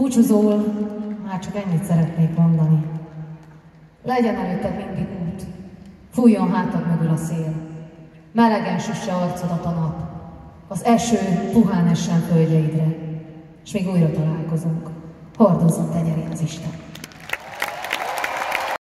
Búcsúzól már csak ennyit szeretnék mondani. Legyen előtted mindig út, fújjon hátad mögül a szél, melegen süsse arcodat a nap, az eső puhán essen földjeidre, és még újra találkozunk. Hordozzon tenyerén az Isten!